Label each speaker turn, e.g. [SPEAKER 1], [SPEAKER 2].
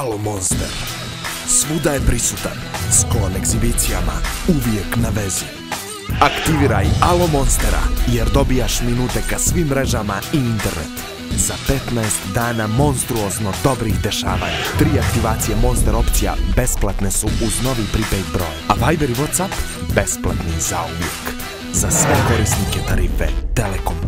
[SPEAKER 1] Alo Monster. Svuda je prisutan, sklon egzibicijama, uvijek na vezi. Aktiviraj Alo Monstera jer dobijaš minute ka svim mrežama i internet. Za 15 dana monstruozno dobrih dešavanja. Tri aktivacije Monster opcija besplatne su uz novi prepaid broj, a Viber i Whatsapp besplatni za uvijek. Za sve korisnike tarife Telekom